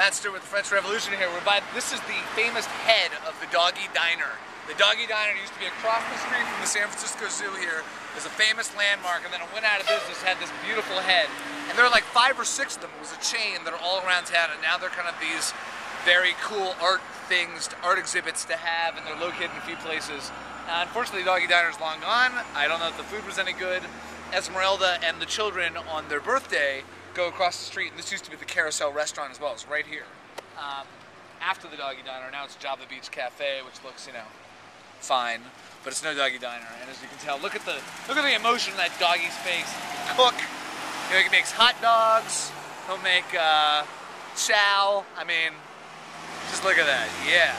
Matt Stewart with the French Revolution here. We're by, this is the famous head of the Doggie Diner. The Doggie Diner used to be across the street from the San Francisco Zoo here. It was a famous landmark, and then it went out of business, had this beautiful head. And there were like five or six of them. It was a chain that are all around town, and now they're kind of these very cool art things, art exhibits to have, and they're located in a few places. Uh, unfortunately, Doggie Diner is long gone. I don't know if the food was any good. Esmeralda and the children on their birthday go across the street, and this used to be the Carousel restaurant as well. It's right here. Um, after the Doggie Diner, now it's Java Beach Cafe, which looks, you know, fine, but it's no Doggie Diner. And as you can tell, look at the look at the emotion in that doggy's face. Cook, you know, he makes hot dogs. He'll make uh, chow. I mean, just look at that. Yeah.